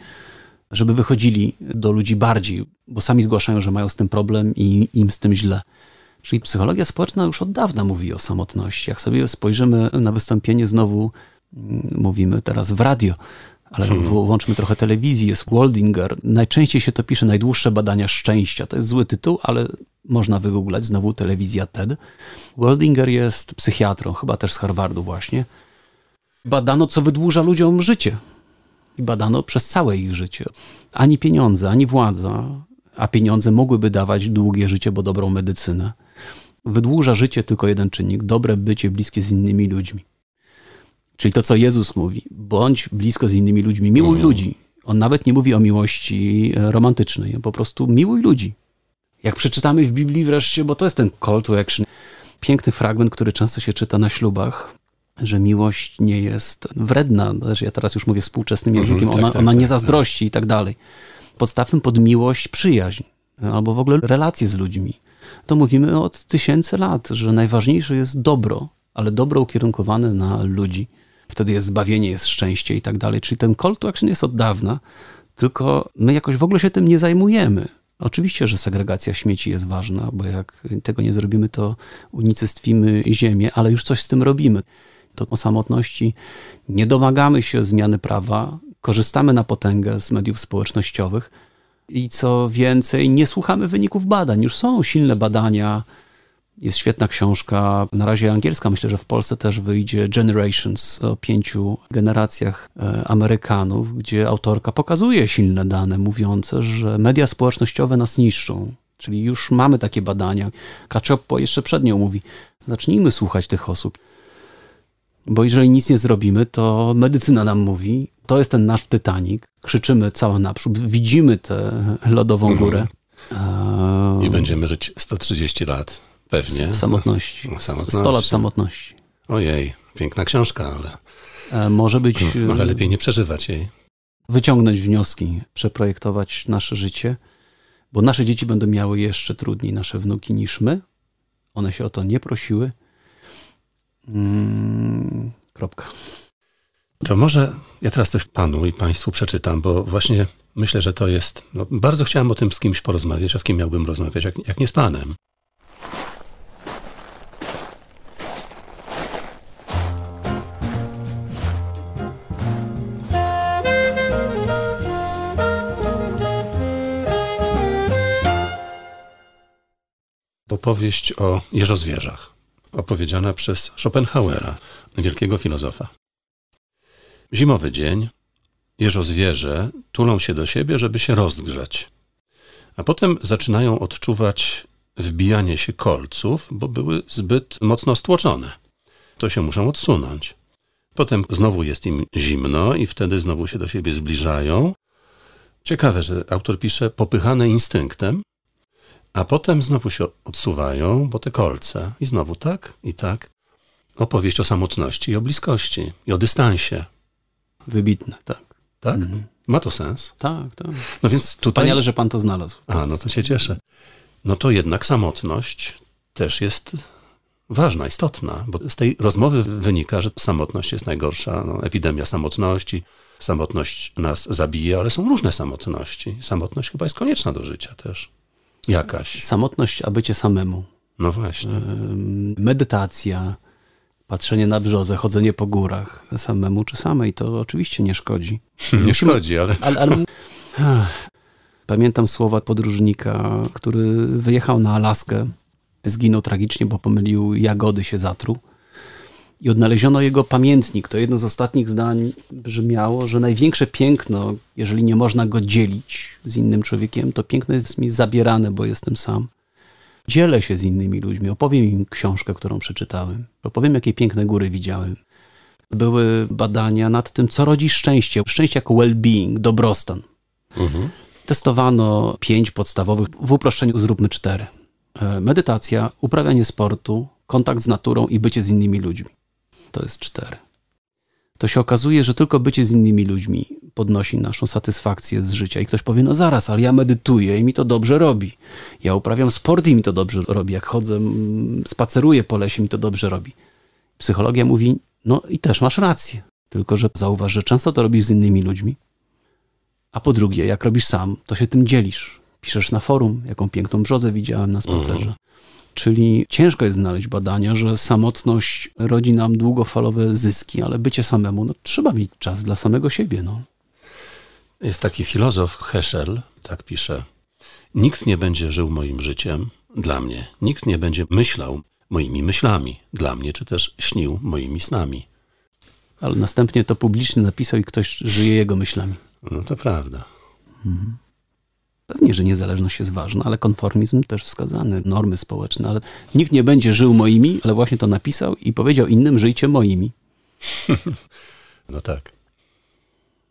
żeby wychodzili do ludzi bardziej, bo sami zgłaszają, że mają z tym problem i im z tym źle. Czyli psychologia społeczna już od dawna mówi o samotności. Jak sobie spojrzymy na wystąpienie znowu, mm, mówimy teraz w radio, ale włączmy trochę telewizji, jest Waldinger. Najczęściej się to pisze najdłuższe badania szczęścia. To jest zły tytuł, ale można wygooglać znowu telewizja TED. Waldinger jest psychiatrą, chyba też z Harvardu właśnie. Badano, co wydłuża ludziom życie. I badano przez całe ich życie. Ani pieniądze, ani władza, a pieniądze mogłyby dawać długie życie, bo dobrą medycynę. Wydłuża życie tylko jeden czynnik dobre bycie bliskie z innymi ludźmi. Czyli to, co Jezus mówi, bądź blisko z innymi ludźmi, miłuj ludzi. On nawet nie mówi o miłości e, romantycznej, po prostu miłuj ludzi. Jak przeczytamy w Biblii wreszcie, bo to jest ten call to action, piękny fragment, który często się czyta na ślubach, że miłość nie jest wredna, też ja teraz już mówię współczesnym językiem, tak, ona, tak, ona tak, nie zazdrości i tak dalej. Podstawmy pod miłość przyjaźń, albo w ogóle relacje z ludźmi. To mówimy od tysięcy lat, że najważniejsze jest dobro, ale dobro ukierunkowane na ludzi. Wtedy jest zbawienie, jest szczęście i tak dalej. Czyli ten call to action jest od dawna, tylko my jakoś w ogóle się tym nie zajmujemy. Oczywiście, że segregacja śmieci jest ważna, bo jak tego nie zrobimy, to unicestwimy ziemię, ale już coś z tym robimy. To o samotności nie domagamy się zmiany prawa, korzystamy na potęgę z mediów społecznościowych, I co więcej, nie słuchamy wyników badań. Już są silne badania. Jest świetna książka, na razie angielska, myślę, że w Polsce też wyjdzie Generations o pięciu generacjach e, Amerykanów, gdzie autorka pokazuje silne dane mówiące, że media społecznościowe nas niszczą. Czyli już mamy takie badania. Kaczoppo jeszcze przed nią mówi, zacznijmy słuchać tych osób. Bo jeżeli nic nie zrobimy, to medycyna nam mówi, to jest ten nasz Titanic, krzyczymy cała naprzód, widzimy tę lodową mhm. górę. I będziemy żyć 130 lat, pewnie. W samotności. samotności. 100 lat samotności. Ojej, piękna książka, ale... E, może być... Ale lepiej nie przeżywać jej. Wyciągnąć wnioski, przeprojektować nasze życie, bo nasze dzieci będą miały jeszcze trudniej, nasze wnuki, niż my. One się o to nie prosiły. Mm, kropka. To może ja teraz coś panu i państwu przeczytam, bo właśnie myślę, że to jest. No, bardzo chciałem o tym z kimś porozmawiać, a z kim miałbym rozmawiać, jak, jak nie z panem. Opowieść o jeżozwierzach, opowiedziana przez Schopenhauera, wielkiego filozofa. Zimowy dzień. Jeżozwierze tulą się do siebie, żeby się rozgrzać. A potem zaczynają odczuwać wbijanie się kolców, bo były zbyt mocno stłoczone. To się muszą odsunąć. Potem znowu jest im zimno i wtedy znowu się do siebie zbliżają. Ciekawe, że autor pisze popychane instynktem, a potem znowu się odsuwają, bo te kolce. I znowu tak, i tak. Opowieść o samotności i o bliskości, i o dystansie. Wybitne, tak. Tak? Mhm. Ma to sens? Tak, tak. No więc tutaj... Wspaniale, że pan to znalazł. A, no to się cieszę. No to jednak samotność też jest ważna, istotna, bo z tej rozmowy wynika, że samotność jest najgorsza. No, epidemia samotności, samotność nas zabije, ale są różne samotności. Samotność chyba jest konieczna do życia też. Jakaś. Samotność, a bycie samemu. No właśnie. Medytacja, patrzenie na brzozę, chodzenie po górach samemu czy samej, to oczywiście nie szkodzi. Nie Musimy, szkodzi, ale... ale, ale... Pamiętam słowa podróżnika, który wyjechał na Alaskę. Zginął tragicznie, bo pomylił jagody, się zatruł. I odnaleziono jego pamiętnik. To jedno z ostatnich zdań brzmiało, że największe piękno, jeżeli nie można go dzielić z innym człowiekiem, to piękno jest mi zabierane, bo jestem sam dzielę się z innymi ludźmi, opowiem im książkę, którą przeczytałem, opowiem, jakie piękne góry widziałem. Były badania nad tym, co rodzi szczęście. Szczęście jako well-being, dobrostan. Mhm. Testowano pięć podstawowych, w uproszczeniu zróbmy cztery. E, medytacja, uprawianie sportu, kontakt z naturą i bycie z innymi ludźmi. To jest cztery to się okazuje, że tylko bycie z innymi ludźmi podnosi naszą satysfakcję z życia. I ktoś powie, no zaraz, ale ja medytuję i mi to dobrze robi. Ja uprawiam sport i mi to dobrze robi. Jak chodzę, spaceruję po lesie, mi to dobrze robi. Psychologia mówi, no i też masz rację. Tylko, że zauważ, że często to robisz z innymi ludźmi. A po drugie, jak robisz sam, to się tym dzielisz. Piszesz na forum, jaką piękną brzozę widziałem na spacerze. Mhm. Czyli ciężko jest znaleźć badania, że samotność rodzi nam długofalowe zyski, ale bycie samemu, no, trzeba mieć czas dla samego siebie. No. Jest taki filozof Heschel, tak pisze. Nikt nie będzie żył moim życiem dla mnie. Nikt nie będzie myślał moimi myślami dla mnie, czy też śnił moimi snami. Ale następnie to publicznie napisał i ktoś żyje jego myślami. No to prawda. Mhm. Pewnie, że niezależność jest ważna, ale konformizm też wskazany, normy społeczne, ale nikt nie będzie żył moimi, ale właśnie to napisał i powiedział innym, żyjcie moimi. no tak.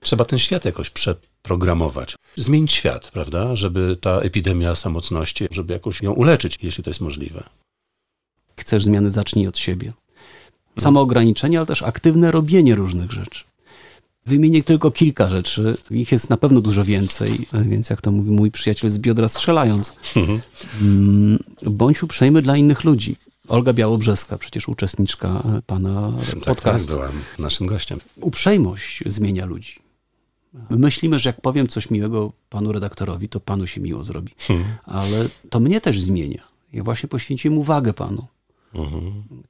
Trzeba ten świat jakoś przeprogramować, zmienić świat, prawda, żeby ta epidemia samotności, żeby jakoś ją uleczyć, jeśli to jest możliwe. Chcesz zmiany, zacznij od siebie. Samo ograniczenie, ale też aktywne robienie różnych rzeczy. Wymienię tylko kilka rzeczy. Ich jest na pewno dużo więcej, więc jak to mówi mój przyjaciel z biodra strzelając. Mhm. Mm, bądź uprzejmy dla innych ludzi. Olga Białobrzeska, przecież uczestniczka pana tak, podcastu. Tak, byłam naszym gościem. Uprzejmość zmienia ludzi. Myślimy, że jak powiem coś miłego panu redaktorowi, to panu się miło zrobi. Hmm. Ale to mnie też zmienia. Ja właśnie poświęciłem uwagę panu.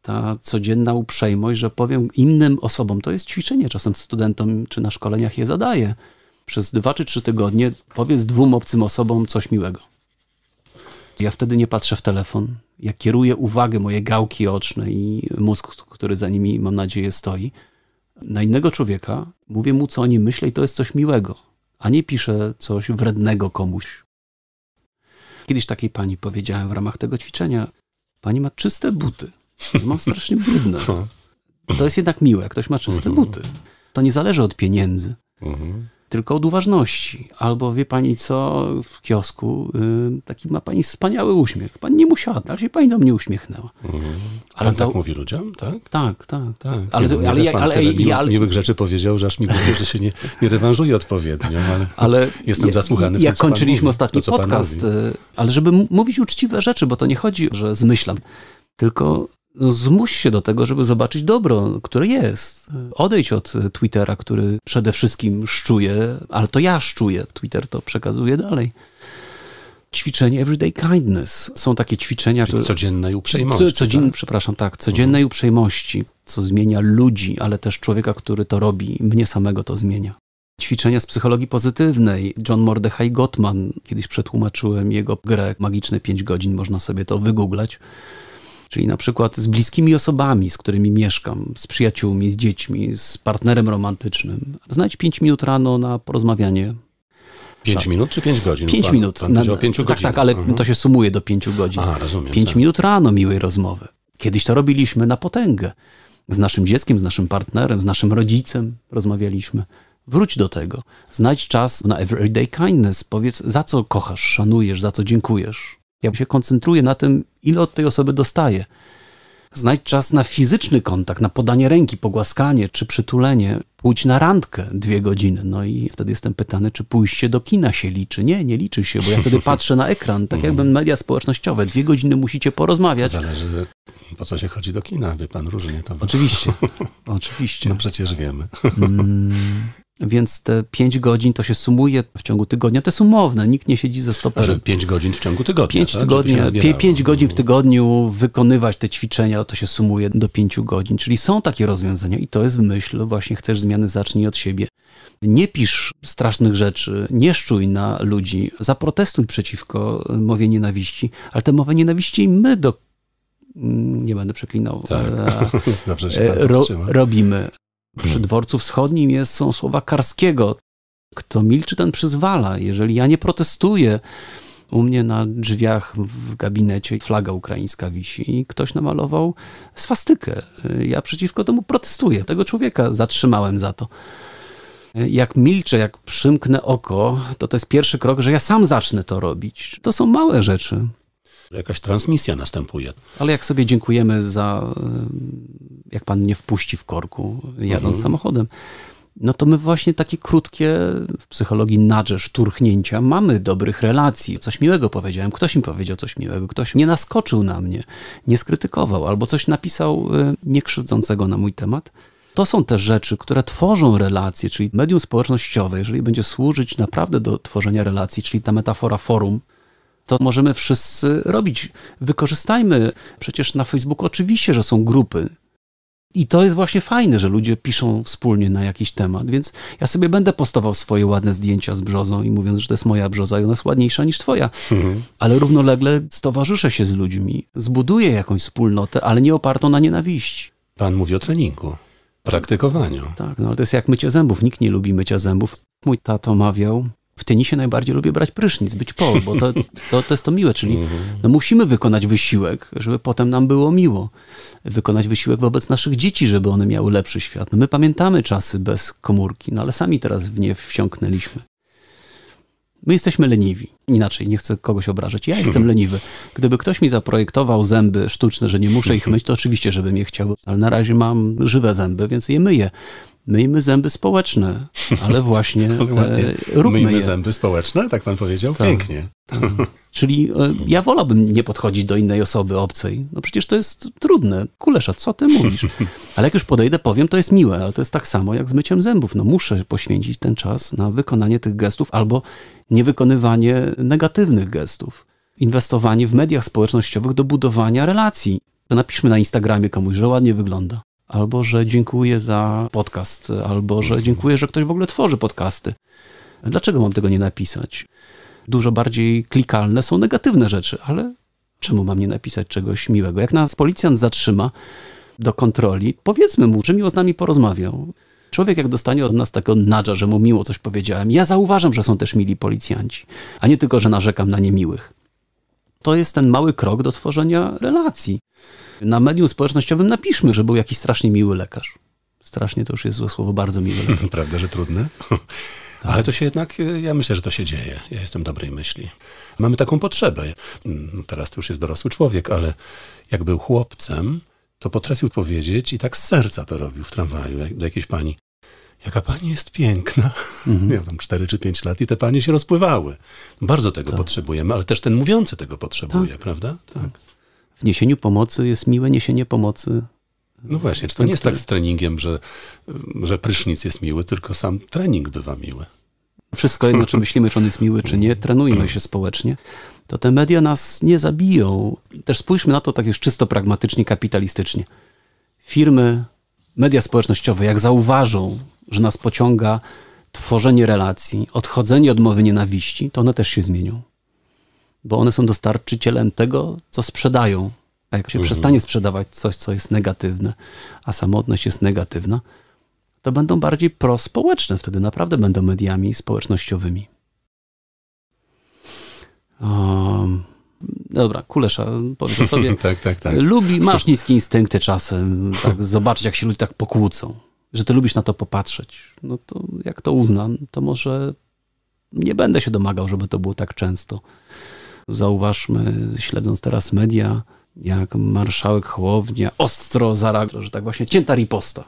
Ta codzienna uprzejmość, że powiem innym osobom, to jest ćwiczenie, czasem studentom czy na szkoleniach je zadaję. Przez dwa czy trzy tygodnie powiedz dwóm obcym osobom coś miłego. Ja wtedy nie patrzę w telefon. Ja kieruję uwagę, moje gałki oczne i mózg, który za nimi, mam nadzieję, stoi, na innego człowieka. Mówię mu, co o nim myślę i to jest coś miłego, a nie piszę coś wrednego komuś. Kiedyś takiej pani powiedziałem w ramach tego ćwiczenia, pani ma czyste buty. Ja mam strasznie brudne. To jest jednak miłe, jak ktoś ma czyste Mhm. buty. To nie zależy od pieniędzy Mhm. Tylko od uważności. Albo wie pani co, w kiosku y, taki ma pani wspaniały uśmiech. Pani nie musiała, ale się pani do mnie uśmiechnęła. Mhm. Ale Pan tak mówi ludziom, tak? Tak, tak. Tak. Ale, Nie, ale, ale, ale, ale, miłych rzeczy powiedział, że aż mi głupio, że się nie, nie rewanżuje odpowiednio, ale, ale jestem zasłuchany Jak tym, kończyliśmy mówi, ostatni to, podcast, mówi. y, ale żeby mówić uczciwe rzeczy, bo to nie chodzi, że zmyślam, tylko zmuś się do tego, żeby zobaczyć dobro, które jest. Odejdź od Twittera, który przede wszystkim szczuje, ale to ja szczuję, Twitter to przekazuje dalej. Ćwiczenie Everyday Kindness. Są takie ćwiczenia, Czyli które... codziennej uprzejmości. Co, codzien, tak? Przepraszam, tak, codziennej uprzejmości, co zmienia ludzi, ale też człowieka, który to robi, mnie samego to zmienia. Ćwiczenia z psychologii pozytywnej. John Mordechai Gottman, kiedyś przetłumaczyłem jego grę Magiczne 5 godzin, można sobie to wygooglać. Czyli na przykład z bliskimi osobami, z którymi mieszkam, z przyjaciółmi, z dziećmi, z partnerem romantycznym. Znajdź 5 minut rano na porozmawianie. Pięć minut czy pięć godzin? 5 Pan- minut. Pan powiedział o pięciu tak, godzinach. tak, ale Mhm. to się sumuje do 5 godzin. A, rozumiem. 5 tak. minut rano miłej rozmowy. Kiedyś to robiliśmy na potęgę. Z naszym dzieckiem, z naszym partnerem, z naszym rodzicem rozmawialiśmy. Wróć do tego. Znajdź czas na everyday kindness. Powiedz, za co kochasz, szanujesz, za co dziękujesz. Ja się koncentruję na tym, ile od tej osoby dostaję. Znajdź czas na fizyczny kontakt, na podanie ręki, pogłaskanie czy przytulenie. Pójdź na randkę dwie godziny. No i wtedy jestem pytany, czy pójście do kina się liczy. Nie, nie liczy się, bo ja wtedy patrzę na ekran, tak jakby media społecznościowe. Dwie godziny musicie porozmawiać. Zależy, po co się chodzi do kina, wie pan, różnie to. Oczywiście, oczywiście. No przecież wiemy. Mm, więc te pięć godzin to się sumuje w ciągu tygodnia. To jest umowne, nikt nie siedzi ze stoperem. pięć godzin w ciągu tygodnia, Pięć, tak? tygodni, Żeby się nie pie, zbierało. pięć godzin w tygodniu wykonywać te ćwiczenia, to się sumuje do pięciu godzin. Czyli są takie rozwiązania i to jest w myśl, właśnie chcesz zmiany, zacznij od siebie. Nie pisz strasznych rzeczy, nie szczuj na ludzi, zaprotestuj przeciwko mowie nienawiści, ale tę mowę nienawiści my do... mm, Nie będę przeklinał. Tak. e, E, ro, robimy. Przy dworcu wschodnim jest, są słowa Karskiego. Kto milczy, ten przyzwala. Jeżeli ja nie protestuję, u mnie na drzwiach w gabinecie flaga ukraińska wisi i ktoś namalował swastykę. Ja przeciwko temu protestuję. Tego człowieka zatrzymałem za to. Jak milczę, jak przymknę oko, to to jest pierwszy krok, że ja sam zacznę to robić. To są małe rzeczy. Jakaś transmisja następuje. Ale jak sobie dziękujemy za, y, jak pan nie wpuści w korku, jadąc Mhm. samochodem, no to my właśnie takie krótkie, w psychologii nudge, szturchnięcia, mamy dobrych relacji. Coś miłego powiedziałem, ktoś mi powiedział coś miłego, ktoś nie naskoczył na mnie, nie skrytykował, albo coś napisał y, niekrzywdzącego na mój temat. To są te rzeczy, które tworzą relacje, czyli medium społecznościowe, jeżeli będzie służyć naprawdę do tworzenia relacji, czyli ta metafora forum, to możemy wszyscy robić. Wykorzystajmy. Przecież na Facebooku oczywiście, że są grupy. I to jest właśnie fajne, że ludzie piszą wspólnie na jakiś temat, więc ja sobie będę postował swoje ładne zdjęcia z brzozą i mówiąc, że to jest moja brzoza i ona jest ładniejsza niż twoja. Ale równolegle stowarzyszę się z ludźmi, zbuduję jakąś wspólnotę, ale nie opartą na nienawiści. Pan mówi o treningu, praktykowaniu. Tak, no ale to jest jak mycie zębów. Nikt nie lubi mycia zębów. Mój tato mawiał, w tenisie najbardziej lubię brać prysznic, być po, bo to, to, to jest to miłe, czyli no musimy wykonać wysiłek, żeby potem nam było miło. Wykonać wysiłek wobec naszych dzieci, żeby one miały lepszy świat. No my pamiętamy czasy bez komórki, no ale sami teraz w nie wsiąknęliśmy. My jesteśmy leniwi. Inaczej, nie chcę kogoś obrażać. Ja jestem leniwy. Gdyby ktoś mi zaprojektował zęby sztuczne, że nie muszę ich myć, to oczywiście, żebym je chciał. Ale na razie mam żywe zęby, więc je myję. Myjmy zęby społeczne, ale właśnie e, róbmy Myjmy je. zęby społeczne, tak pan powiedział? Tak. Pięknie. Czyli e, ja wolałbym nie podchodzić do innej osoby obcej. No przecież to jest trudne. Kulesza, co ty mówisz? Ale jak już podejdę, powiem, to jest miłe, ale to jest tak samo jak z myciem zębów. No muszę poświęcić ten czas na wykonanie tych gestów albo niewykonywanie negatywnych gestów. Inwestowanie w mediach społecznościowych do budowania relacji. To napiszmy na Instagramie komuś, że ładnie wygląda. Albo, że dziękuję za podcast, albo, że dziękuję, że ktoś w ogóle tworzy podcasty. Dlaczego mam tego nie napisać? Dużo bardziej klikalne są negatywne rzeczy, ale czemu mam nie napisać czegoś miłego? Jak nas policjant zatrzyma do kontroli, powiedzmy mu, że miło z nami porozmawiał. Człowiek jak dostanie od nas takiego nadża, że mu miło coś powiedziałem, ja zauważam, że są też mili policjanci, a nie tylko, że narzekam na niemiłych. To jest ten mały krok do tworzenia relacji. Na medium społecznościowym napiszmy, że był jakiś strasznie miły lekarz. Strasznie to już jest złe słowo, bardzo miły lekarz. Prawda, że trudne? Tak. Ale to się jednak, ja myślę, że to się dzieje. Ja jestem dobrej myśli. Mamy taką potrzebę. Mm, teraz to już jest dorosły człowiek, ale jak był chłopcem, to potrafił powiedzieć i tak z serca to robił w tramwaju do jakiejś pani. Jaka pani jest piękna. Mhm. Miał tam 4 czy 5 lat i te panie się rozpływały. Bardzo tego tak. potrzebujemy, ale też ten mówiący tego potrzebuje, tak. prawda? Tak. W niesieniu pomocy jest miłe niesienie pomocy. No właśnie, czy to nie jest tak z treningiem, że, że prysznic jest miły, tylko sam trening bywa miły? Wszystko jedno, czy myślimy, czy on jest miły, czy nie, trenujmy się społecznie to te media nas nie zabiją. Też spójrzmy na to tak już czysto pragmatycznie, kapitalistycznie. Firmy, media społecznościowe, jak zauważą, że nas pociąga tworzenie relacji, odchodzenie od mowy nienawiści, to one też się zmienią. Bo one są dostarczycielem tego, co sprzedają. A jak się mhm. przestanie sprzedawać coś, co jest negatywne, a samotność jest negatywna, to będą bardziej prospołeczne. Wtedy naprawdę będą mediami społecznościowymi. Um, dobra, Kulesza, powiedz sobie. tak, tak, tak. Lubi, masz niskie instynkty czasem, tak, zobaczyć jak się ludzie tak pokłócą, że ty lubisz na to popatrzeć. No to jak to uznam, to może nie będę się domagał, żeby to było tak często. Zauważmy, śledząc teraz media, jak marszałek Hołownia ostro zareagował, że tak właśnie cięta riposta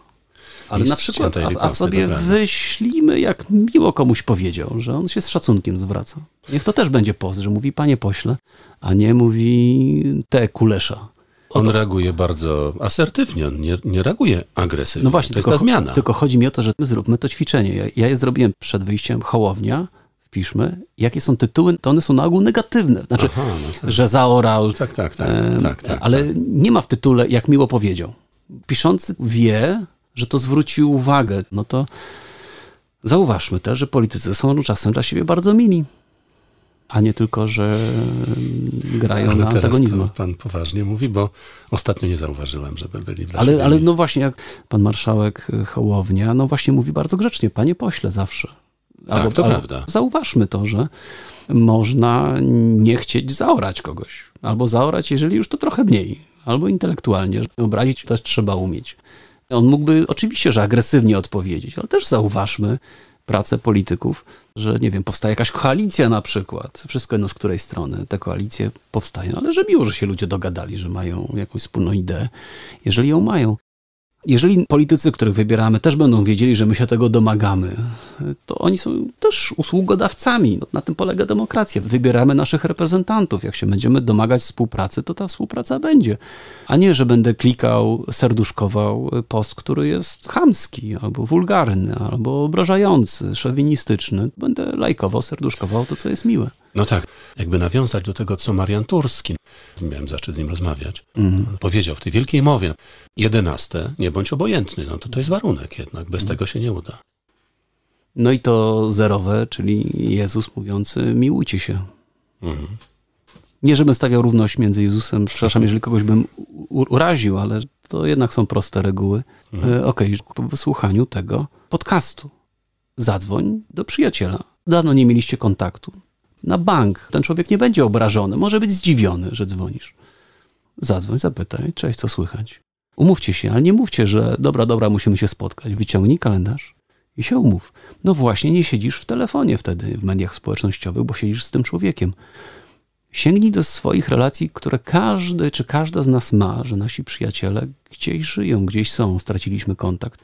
ale na przykład, a, a sobie wyślimy, jak miło komuś powiedział, że on się z szacunkiem zwraca. Niech to też będzie post, że mówi panie pośle, a nie mówi te kulesza. On reaguje bardzo asertywnie, on nie, nie reaguje agresywnie. No właśnie, to tylko, jest ta zmiana. Tylko chodzi mi o to, że my zróbmy to ćwiczenie. Ja, ja je zrobiłem przed wyjściem Hołownia, wpiszmy, jakie są tytuły, to one są na ogół negatywne. Znaczy, Aha, no tak. że zaorał. Tak, tak, tak, e, tak, tak Ale tak. nie ma w tytule, jak miło powiedział. Piszący wie, że to zwrócił uwagę, no to zauważmy też, że politycy są czasem dla siebie bardzo mili. A nie tylko, że grają ale na antagonizm. Pan poważnie mówi, bo ostatnio nie zauważyłem, żeby byli dla ale. Ale no właśnie, jak pan marszałek Hołownia, no właśnie mówi bardzo grzecznie, panie pośle, zawsze. Tak, albo, to prawda. Zauważmy to, że można nie chcieć zaorać kogoś. Albo zaorać, jeżeli już to trochę mniej. Albo intelektualnie. Obrazić też trzeba umieć. On mógłby oczywiście, że agresywnie odpowiedzieć, ale też zauważmy pracę polityków, że nie wiem, powstaje jakaś koalicja na przykład. Wszystko jedno z której strony te koalicje powstają, ale że miło, że się ludzie dogadali, że mają jakąś wspólną ideę, jeżeli ją mają. Jeżeli politycy, których wybieramy, też będą wiedzieli, że my się tego domagamy, to oni są też usługodawcami. No, na tym polega demokracja. Wybieramy naszych reprezentantów. Jak się będziemy domagać współpracy, to ta współpraca będzie. A nie, że będę klikał, serduszkował post, który jest chamski, albo wulgarny, albo obrażający, szowinistyczny. Będę lajkował, serduszkował to, co jest miłe. No tak, jakby nawiązać do tego, co Marian Turski, miałem zaszczyt z nim rozmawiać, mm. powiedział w tej wielkiej mowie, jedenaste, nie bądź obojętny, no to to jest warunek jednak, bez mm. tego się nie uda. No i to zerowe, czyli Jezus mówiący, miłujcie się. Mm. Nie, żebym stawiał równość między Jezusem, przepraszam, jeżeli kogoś bym uraził, ale to jednak są proste reguły. Mm. Okej, okay, po wysłuchaniu tego podcastu zadzwoń do przyjaciela. Dawno nie mieliście kontaktu na bank. Ten człowiek nie będzie obrażony, może być zdziwiony, że dzwonisz. Zadzwoń, zapytaj, cześć, co słychać. Umówcie się, ale nie mówcie, że dobra, dobra, musimy się spotkać. Wyciągnij kalendarz i się umów. No właśnie, nie siedzisz w telefonie wtedy w mediach społecznościowych, bo siedzisz z tym człowiekiem. Sięgnij do swoich relacji, które każdy czy każda z nas ma, że nasi przyjaciele gdzieś żyją, gdzieś są, straciliśmy kontakt.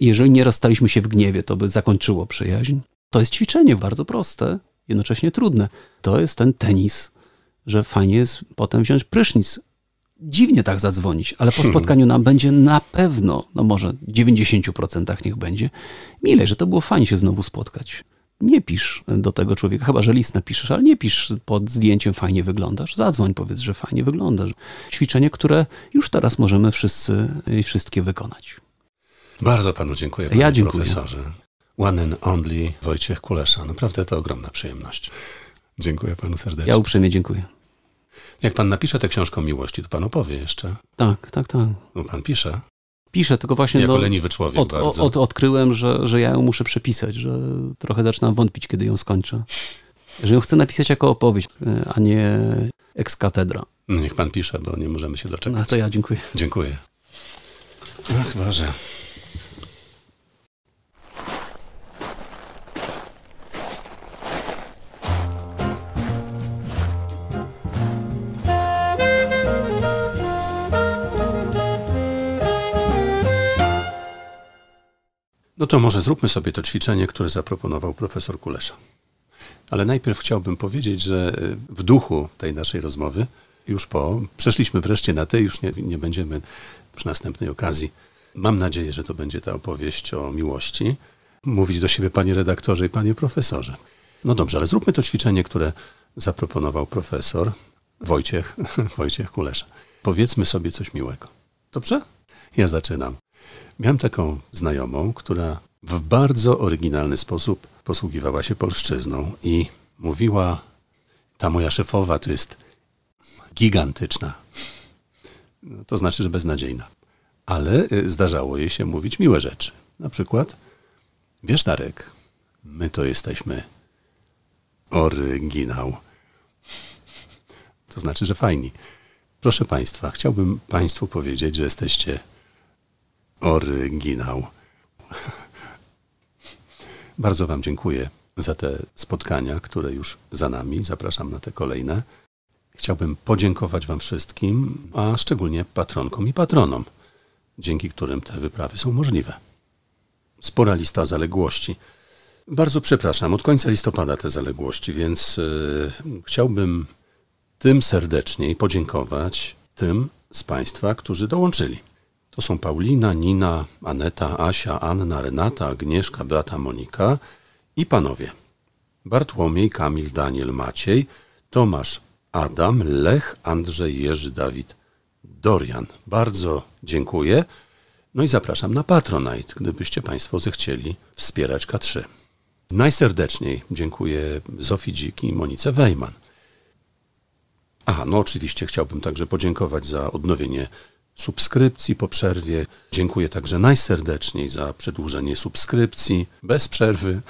Jeżeli nie rozstaliśmy się w gniewie, to by zakończyło przyjaźń. To jest ćwiczenie bardzo proste, jednocześnie trudne. To jest ten tenis, że fajnie jest potem wziąć prysznic. Dziwnie tak zadzwonić, ale po hmm. spotkaniu nam będzie na pewno, no może 90% niech będzie, milej, że to było fajnie się znowu spotkać. Nie pisz do tego człowieka, chyba że list napiszesz, ale nie pisz pod zdjęciem fajnie wyglądasz. Zadzwoń, powiedz, że fajnie wyglądasz. Ćwiczenie, które już teraz możemy wszyscy i wszystkie wykonać. Bardzo panu dziękuję, panie ja dziękuję. profesorze. One and Only Wojciech Kulesza. Naprawdę to ogromna przyjemność. Dziękuję panu serdecznie. Ja uprzejmie dziękuję. Jak pan napisze tę książkę o miłości, to pan opowie jeszcze. Tak, tak, tak. No pan pisze. Piszę, tylko właśnie Jako no, leniwy człowiek od, bardzo. od, odkryłem, że, że ja ją muszę przepisać, że trochę zaczynam wątpić, kiedy ją skończę. Że ją chcę napisać jako opowieść, e, a nie ex katedra. No Niech pan pisze, bo nie możemy się doczekać. No to ja dziękuję. Dziękuję. Ach, Boże. No to może zróbmy sobie to ćwiczenie, które zaproponował profesor Kulesza. Ale najpierw chciałbym powiedzieć, że w duchu tej naszej rozmowy, już po, przeszliśmy wreszcie na te, już nie, nie będziemy przy następnej okazji. Mam nadzieję, że to będzie ta opowieść o miłości. Mówić do siebie, panie redaktorze i panie profesorze. No dobrze, ale zróbmy to ćwiczenie, które zaproponował profesor Wojciech, Wojciech Kulesza. Powiedzmy sobie coś miłego. Dobrze? Ja zaczynam. Miałem taką znajomą, która w bardzo oryginalny sposób posługiwała się polszczyzną i mówiła, ta moja szefowa to jest gigantyczna. No, to znaczy, że beznadziejna. Ale y, zdarzało jej się mówić miłe rzeczy. Na przykład, wiesz Darek, my to jesteśmy oryginał. To znaczy, że fajni. Proszę Państwa, chciałbym Państwu powiedzieć, że jesteście oryginał. Bardzo Wam dziękuję za te spotkania, które już za nami. Zapraszam na te kolejne. Chciałbym podziękować Wam wszystkim, a szczególnie patronkom i patronom, dzięki którym te wyprawy są możliwe. Spora lista zaległości. Bardzo przepraszam, od końca listopada te zaległości, więc yy, chciałbym tym serdeczniej podziękować tym z Państwa, którzy dołączyli. To są Paulina, Nina, Aneta, Asia, Anna, Renata, Agnieszka, Beata, Monika i panowie. Bartłomiej, Kamil, Daniel, Maciej, Tomasz, Adam, Lech, Andrzej, Jerzy, Dawid, Dorian. Bardzo dziękuję. No i zapraszam na Patronite, gdybyście Państwo zechcieli wspierać K3. Najserdeczniej dziękuję Zofii Dzik i Monice Wejman. Aha, no oczywiście chciałbym także podziękować za odnowienie subskrypcji po przerwie. Dziękuję także najserdeczniej za przedłużenie subskrypcji bez przerwy.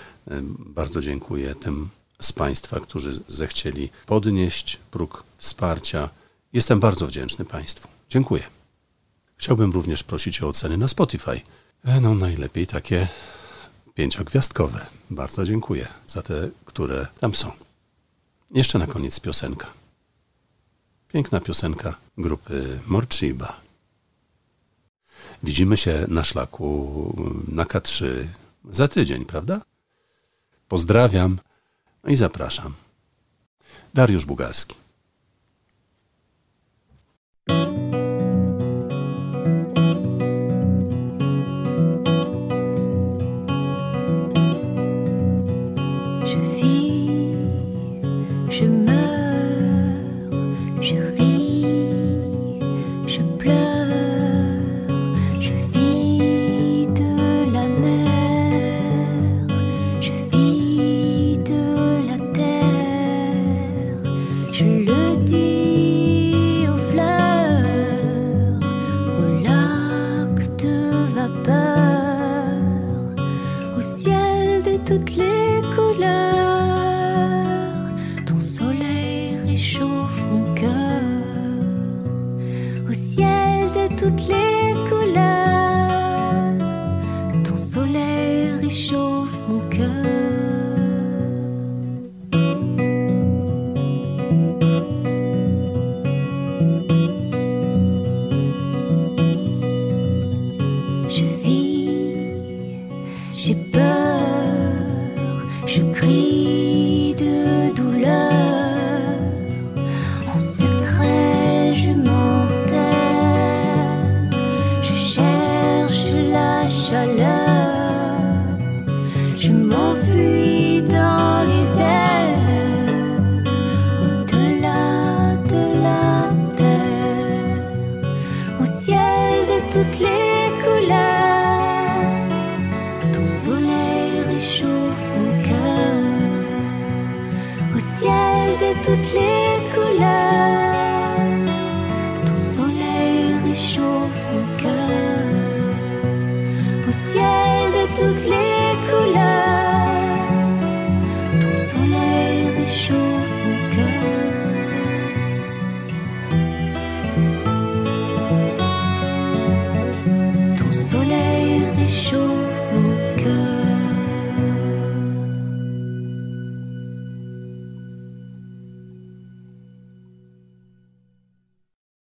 Bardzo dziękuję tym z Państwa, którzy zechcieli podnieść próg wsparcia. Jestem bardzo wdzięczny Państwu. Dziękuję. Chciałbym również prosić o oceny na Spotify. No najlepiej takie pięciogwiazdkowe. Bardzo dziękuję za te, które tam są. Jeszcze na koniec piosenka. Piękna piosenka grupy Morchiba. Widzimy się na szlaku na K3 za tydzień, prawda? Pozdrawiam i zapraszam. Dariusz Bugalski.